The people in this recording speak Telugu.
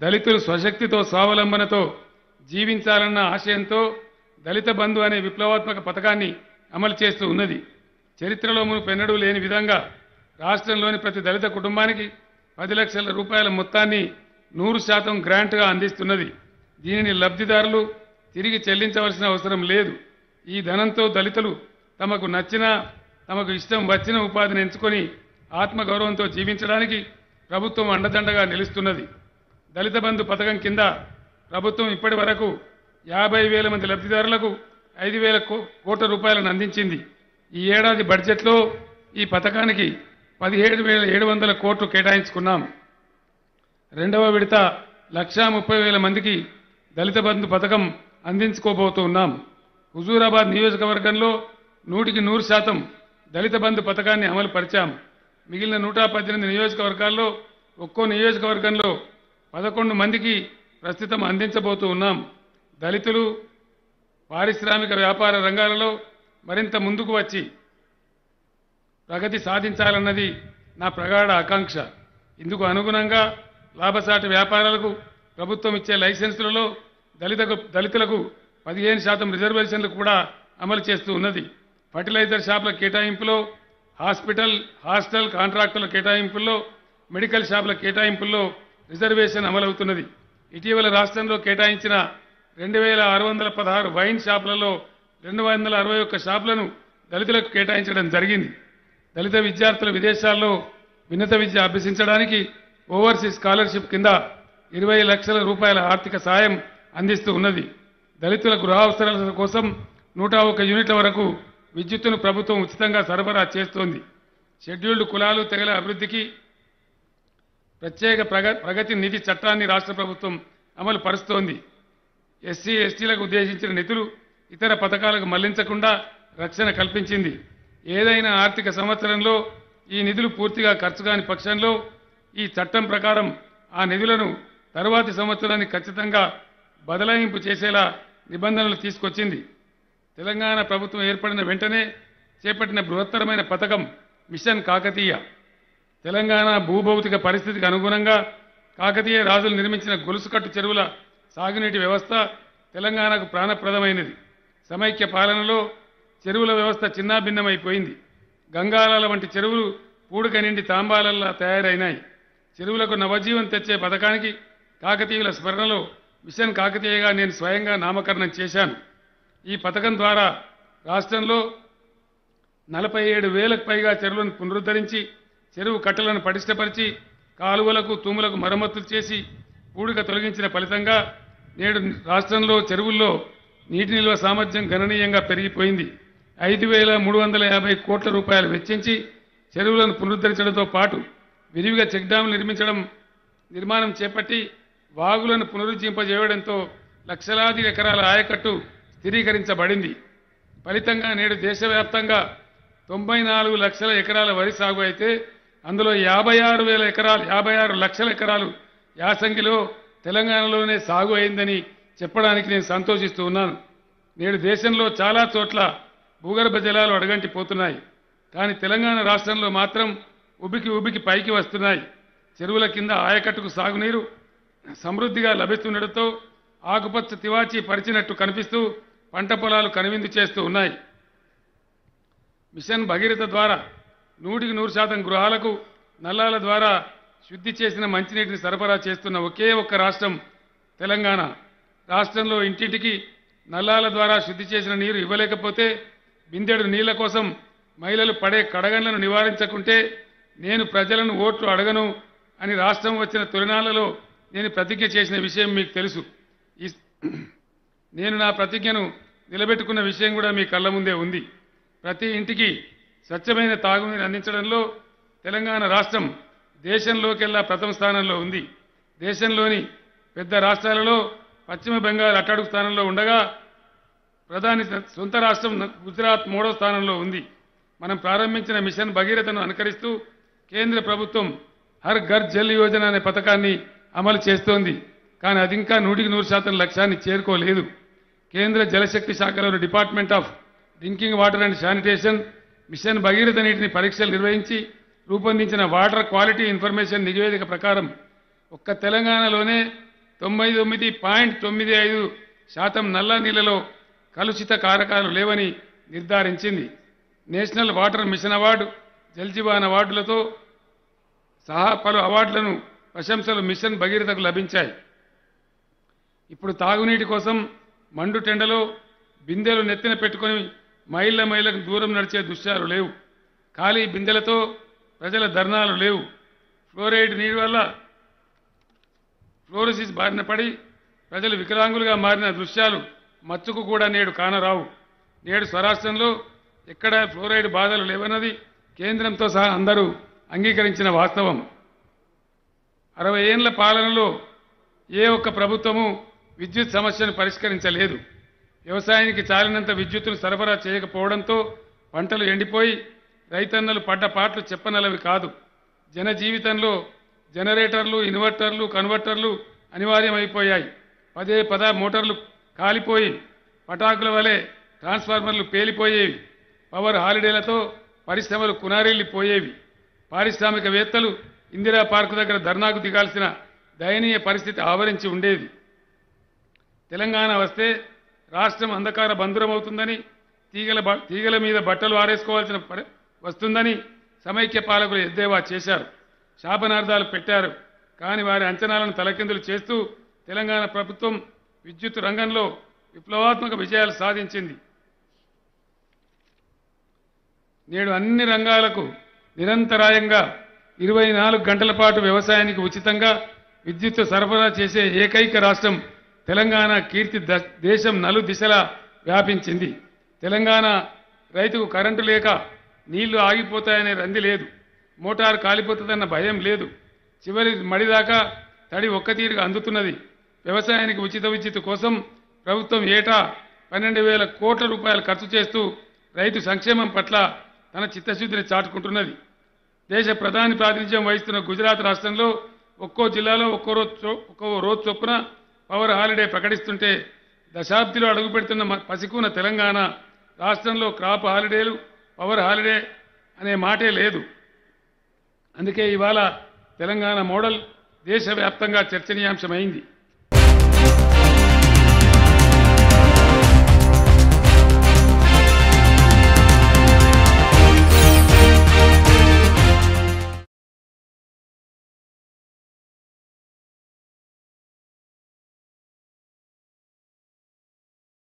దళితులు స్వశక్తితో స్వావలంబనతో జీవించాలన్న ఆశయంతో దళిత బంధు అనే విప్లవాత్మక పథకాన్ని అమలు చేస్తూ ఉన్నది. చరిత్రలో మునుపెన్నడూ లేని విధంగా రాష్ట్రంలోని ప్రతి దళిత కుటుంబానికి పది లక్షల రూపాయల మొత్తాన్ని నూరు శాతం గ్రాంట్గా అందిస్తున్నది. దీనిని లబ్ధిదారులు తిరిగి చెల్లించవలసిన అవసరం లేదు. ఈ ధనంతో దళితులు తమకు నచ్చిన తమకు ఇష్టం వచ్చిన ఉపాధిని ఎంచుకొని ఆత్మగౌరవంతో జీవించడానికి ప్రభుత్వం అండదండగా నిలుస్తున్నది. దళిత బంధు పథకం కింద ప్రభుత్వం ఇప్పటి వరకు యాభై వేల మంది లబ్ధిదారులకు ఐదు వేల కో- కోట్ల రూపాయలను అందించింది. ఈ ఏడాది బడ్జెట్లో ఈ పథకానికి పదిహేడు వేల ఏడు వందల కోట్లు కేటాయించుకున్నాం. రెండవ విడత లక్షా ముప్పై వేల మందికి దళిత బంధు పథకం అందించుకోబోతున్నాం హుజూరాబాద్ నియోజకవర్గంలో నూటికి నూరు శాతం దళిత బంధు పథకాన్ని అమలు పరిచాం. మిగిలిన నూట పద్దెనిమిది నియోజకవర్గాల్లో ఒక్కో నియోజకవర్గంలో పదకొండు మందికి ప్రస్తుతం అందించబోతూ ఉన్నాం. దళితులు పారిశ్రామిక వ్యాపార రంగాలలో మరింత ముందుకు వచ్చి ప్రగతి సాధించాలన్నది నా ప్రగాఢ ఆకాంక్ష. ఇందుకు అనుగుణంగా లాభసాటి వ్యాపారాలకు ప్రభుత్వం ఇచ్చే లైసెన్సులలో దళితకు దళితులకు పదిహేను శాతం రిజర్వేషన్లు కూడా అమలు చేస్తూ ఉన్నది. ఫర్టిలైజర్ షాపుల కేటాయింపులో హాస్పిటల్ హాస్టల్ కాంట్రాక్టుల కేటాయింపుల్లో మెడికల్ షాపుల కేటాయింపుల్లో రిజర్వేషన్ అమలవుతున్నది. ఇటీవల రాష్ట్రంలో కేటాయించిన రెండు వేల ఆరు వందల పదహారు వైన్ షాపులలో రెండు వందల అరవై ఒక్క షాపులను దళితులకు కేటాయించడం జరిగింది. దళిత విద్యార్థులు విదేశాల్లో విన్నత విద్య అభ్యసించడానికి ఓవర్సీస్ స్కాలర్షిప్ కింద ఇరవై లక్షల రూపాయల ఆర్థిక సాయం అందిస్తూ ఉన్నది. దళితుల గృహ అవసరాల కోసం నూట ఒక యూనిట్ల వరకు విద్యుత్తును ప్రభుత్వం ఉచితంగా సరఫరా చేస్తోంది. షెడ్యూల్డ్ కులాలు తెగల అభివృద్ధికి ప్రత్యేక ప్రగ ప్రగతి నిధి చట్టాన్ని రాష్ట్ర ప్రభుత్వం అమలు పరుస్తోంది. ఎస్సీ ఎస్టీలకు ఉద్దేశించిన నిధులు ఇతర పథకాలకు మళ్ళించకుండా రక్షణ కల్పించింది. ఏదైనా ఆర్థిక సంవత్సరంలో ఈ నిధులు పూర్తిగా ఖర్చు కాని పక్షంలో ఈ చట్టం ప్రకారం ఆ నిధులను తరువాతి సంవత్సరానికి ఖచ్చితంగా బదలాయింపు చేసేలా నిబంధనలు తీసుకొచ్చింది. తెలంగాణ ప్రభుత్వం ఏర్పడిన వెంటనే చేపట్టిన బృహత్తరమైన పథకం మిషన్ కాకతీయ. తెలంగాణ భూభౌతిక పరిస్థితికి అనుగుణంగా కాకతీయ రాజులు నిర్మించిన గొలుసుకట్టు చెరువుల సాగునీటి వ్యవస్థ తెలంగాణకు ప్రాణప్రదమైనది. సమైక్య పాలనలో చెరువుల వ్యవస్థ చిన్నాభిన్నమైపోయింది. గంగాలాల వంటి చెరువులు పూడిక నిండి తాంబాలల్లా తయారైనాయి. చెరువులకు నవజీవం తెచ్చే పథకానికి కాకతీయుల స్మరణలో మిషన్ కాకతీయగా నేను స్వయంగా నామకరణం చేశాను. ఈ పథకం ద్వారా రాష్ట్రంలో నలభై ఏడు వేలకు పైగా చెరువులను పునరుద్ధరించి చెరువు కట్టలను పటిష్టపరిచి కాలువలకు తూములకు మరమ్మతులు చేసి పూడిక తొలగించిన ఫలితంగా నేడు రాష్ట్రంలో చెరువుల్లో నీటి నిల్వ సామర్థ్యం గణనీయంగా పెరిగిపోయింది. ఐదు వేల మూడు వందల యాభై కోట్ల రూపాయలు వెచ్చించి చెరువులను పునరుద్ధరించడంతో పాటు విరివిగా చెక్ డ్యాములు నిర్మించడం నిర్మాణం చేపట్టి వాగులను పునరుజ్జింపజేయడంతో లక్షలాది ఎకరాల ఆయకట్టు స్థిరీకరించబడింది. ఫలితంగా నేడు దేశవ్యాప్తంగా తొంభై నాలుగు లక్షల ఎకరాల వరి సాగు అయితే అందులో యాభై ఆరు వేల ఎకరాలు యాభై ఆరు లక్షల ఎకరాలు యాసంగిలో తెలంగాణలోనే సాగు అయిందని చెప్పడానికి నేను సంతోషిస్తూ ఉన్నాను. నేడు దేశంలో చాలా చోట్ల భూగర్భ జలాలు అడగంటిపోతున్నాయి. కానీ తెలంగాణ రాష్ట్రంలో మాత్రం ఉబికి ఉబికి పైకి వస్తున్నాయి. చెరువుల కింద ఆయకట్టుకు సాగునీరు సమృద్ధిగా లభిస్తుండటంతో ఆకుపచ్చ తివాచి పరిచినట్టు కనిపిస్తూ పంట పొలాలు కనువిందు చేస్తూ ఉన్నాయి. మిషన్ భగీరథ ద్వారా నూటికి నూరు శాతం గృహాలకు నల్లాల ద్వారా శుద్ధి చేసిన మంచినీటిని సరఫరా చేస్తున్న ఒకే ఒక్క రాష్ట్రం తెలంగాణ. రాష్ట్రంలో ఇంటింటికి నల్లాల ద్వారా శుద్ధి చేసిన నీరు ఇవ్వలేకపోతే బిందెడు నీళ్ళ కోసం మహిళలు పడే కడగండ్లను నివారించకుంటే నేను ప్రజలను ఓట్లు అడగను అని రాష్ట్రం వచ్చిన తొలినాళ్ళలో నేను ప్రతిజ్ఞ చేసిన విషయం మీకు తెలుసు. ఈ నేను నా ప్రతిజ్ఞను నిలబెట్టుకున్న విషయం కూడా మీ కళ్ళ ముందే ఉంది. ప్రతి ఇంటికి స్వచ్ఛమైన తాగునీరు అందించడంలో తెలంగాణ రాష్ట్రం దేశంలోకెల్లా ప్రథమ స్థానంలో ఉంది. దేశంలోని పెద్ద రాష్ట్రాలలో పశ్చిమ బెంగాల్ అట్టడుగు స్థానంలో ఉండగా ప్రధాని సొంత రాష్ట్రం గుజరాత్ మూడో స్థానంలో ఉంది. మనం ప్రారంభించిన మిషన్ భగీరథను అనుకరిస్తూ కేంద్ర ప్రభుత్వం హర్ ఘర్ జల్ యోజన అనే పథకాన్ని అమలు చేస్తోంది. కానీ అది ఇంకా నూటికి నూరు శాతం లక్ష్యాన్ని చేరుకోలేదు. కేంద్ర జలశక్తి శాఖలోని department of drinking water and sanitation mission Bhagiratha నీటిని పరీక్షలు నిర్వహించి రూపొందించిన వాటర్ క్వాలిటీ ఇన్ఫర్మేషన్ నివేదిక ప్రకారం ఒక్క తెలంగాణలోనే తొంభై తొమ్మిది పాయింట్ తొమ్మిది ఐదు శాతం నల్ల నీళ్ళలో కలుషిత కారకాలు లేవని నిర్ధారించింది. National water mission award Jaljeevan అవార్డులతో సహా పలు అవార్డులను ప్రశంసలు మిషన్ భగీరథకు లభించాయి. ఇప్పుడు తాగునీటి కోసం మండు టెండలో బిందెలు నెత్తిన పెట్టుకొని మైళ్ళ మైళ్ళకు దూరం నడిచే దృశ్యాలు లేవు. ఖాళీ బిందెలతో ప్రజల ధర్నాలు లేవు. ఫ్లోరైడ్ నీరు వల్ల ఫ్లోరోసిస్ బారిన పడి ప్రజలు వికలాంగులుగా మారిన దృశ్యాలు మచ్చుకు కూడా నేడు కానరావు. నేడు స్వరాష్ట్రంలో ఎక్కడ ఫ్లోరైడ్ బాధలు లేవన్నది కేంద్రంతో సహా అందరూ అంగీకరించిన వాస్తవం. అరవై ఏండ్ల పాలనలో ఏ ఒక్క ప్రభుత్వము విద్యుత్ సమస్యను పరిష్కరించలేదు. వ్యవసాయానికి చాలినంత విద్యుత్తును సరఫరా చేయకపోవడంతో పంటలు ఎండిపోయి రైతన్నలు పడ్డ పాటలు చెప్పనలవి కాదు. జన జీవితంలో జనరేటర్లు ఇన్వర్టర్లు కన్వర్టర్లు అనివార్యమైపోయాయి. పదే పద మోటార్లు కాలిపోయి పటాకుల వలె ట్రాన్స్ఫార్మర్లు పేలిపోయేవి. పవర్ హాలిడేలతో పరిశ్రమలు కునారిల్లిపోయేవి. పారిశ్రామికవేత్తలు ఇందిరా పార్కు దగ్గర ధర్నాకు దిగాల్సిన దయనీయ పరిస్థితి ఆవరించి ఉండేది. తెలంగాణ వస్తే రాష్ట్రం అంధకార బంధురమవుతుందని తీగల తీగల మీద బట్టలు ఆరేసుకోవాల్సిన వస్తుందని సమైక్య పాలకులు ఎద్దేవా చేశారు. శాపనార్థాలు పెట్టారు. కానీ వారి అంచనాలను తలకిందులు చేస్తూ తెలంగాణ ప్రభుత్వం విద్యుత్ రంగంలో విప్లవాత్మక విజయాలు సాధించింది. నేడు అన్ని రంగాలకు నిరంతరాయంగా ఇరవై నాలుగు గంటల పాటు వ్యవసాయానికి ఉచితంగా విద్యుత్ సరఫరా చేసే ఏకైక రాష్ట్రం తెలంగాణ కీర్తి దేశం నలు దిశలా వ్యాపించింది. తెలంగాణ రైతుకు కరెంటు లేక నీళ్ళు ఆగిపోతాయనే రంది లేదు. మోటార్ కాలిపోతుందన్న భయం లేదు. చివరి మడిదాకా తడి ఒక్క తీరుగా అందుతున్నది. వ్యవసాయానికి ఉచిత విద్యుత్ కోసం ప్రభుత్వం ఏటా పన్నెండు వేల కోట్ల రూపాయలు ఖర్చు చేస్తూ రైతు సంక్షేమం పట్ల తన చిత్తశుద్ధిని చాటుకుంటున్నది. దేశ ప్రధాని ప్రాతినిధ్యం వహిస్తున్న గుజరాత్ రాష్ట్రంలో ఒక్కో జిల్లాలో ఒక్కో రోజు ఒక్కో రోజు చొప్పున పవర్ హాలిడే ప్రకటిస్తుంటే దశాబ్దిలో అడుగుపెడుతున్న పసికూన తెలంగాణ రాష్ట్రంలో క్రాప్ హాలిడేలు పవర్ హాలిడే అనే మాటే లేదు. అందుకే ఇవాళ తెలంగాణ మోడల్ దేశవ్యాప్తంగా చర్చనీయాంశమైంది.